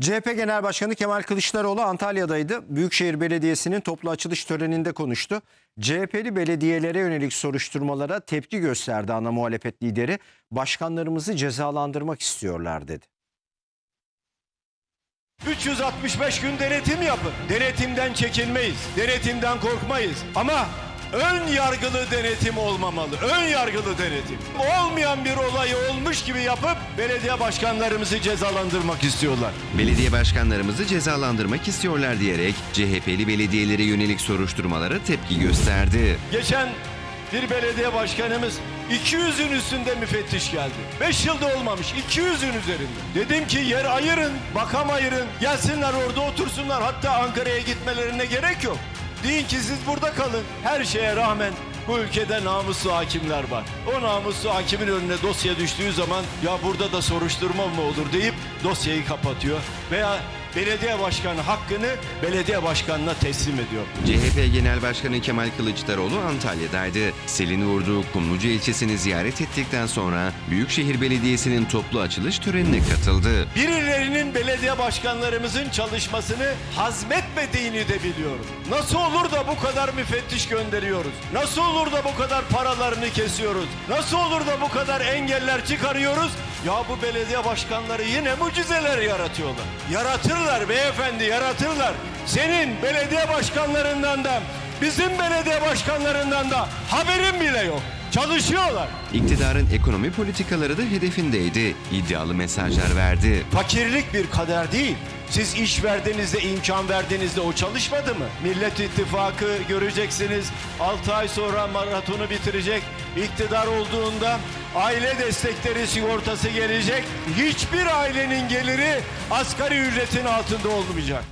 CHP Genel Başkanı Kemal Kılıçdaroğlu Antalya'daydı. Büyükşehir Belediyesi'nin toplu açılış töreninde konuştu. CHP'li belediyelere yönelik soruşturmalara tepki gösterdi ana muhalefet lideri. Başkanlarımızı cezalandırmak istiyorlar dedi. 365 gün denetim yapın. Denetimden çekinmeyiz. Denetimden korkmayız. Ama ön yargılı denetim olmamalı. Ön yargılı denetim. Olmayan bir olayı olmuş gibi yapıp belediye başkanlarımızı cezalandırmak istiyorlar. Belediye başkanlarımızı cezalandırmak istiyorlar diyerek CHP'li belediyelere yönelik soruşturmalara tepki gösterdi. Geçen bir belediye başkanımız 200'ün üstünde müfettiş geldi. 5 yılda olmamış 200'ün üzerinde. Dedim ki yer ayırın, makam ayırın. Gelsinler orada otursunlar. Hatta Ankara'ya gitmelerine gerek yok. Deyin ki siz burada kalın. Her şeye rağmen bu ülkede namuslu hakimler var. O namuslu hakimin önüne dosya düştüğü zaman ya burada da soruşturma mı olur deyip dosyayı kapatıyor. Veya belediye başkanı hakkını belediye başkanına teslim ediyor. CHP Genel Başkanı Kemal Kılıçdaroğlu Antalya'daydı. Selin vurduğu Kumluca ilçesini ziyaret ettikten sonra Büyükşehir Belediyesi'nin toplu açılış törenine katıldı. Birilerinin belediye başkanlarımızın çalışmasını hazmetmediğini de biliyorum. Nasıl olur da bu kadar müfettiş gönderiyoruz? Nasıl olur da bu kadar paralarını kesiyoruz? Nasıl olur da bu kadar engeller çıkarıyoruz? Ya bu belediye başkanları yine mucizeler yaratıyorlar. Yaratırlar beyefendi yaratırlar. Senin belediye başkanlarından da bizim belediye başkanlarından da haberin bile yok. Çalışıyorlar. İktidarın ekonomi politikaları da hedefindeydi. İddialı mesajlar verdi. Fakirlik bir kader değil. Siz iş verdiğinizde, imkan verdiğinizde o çalışmadı mı? Millet İttifakı göreceksiniz. 6 ay sonra maratonu bitirecek. İktidar olduğunda aile destekleri sigortası gelecek. Hiçbir ailenin geliri asgari ücretin altında olmayacak.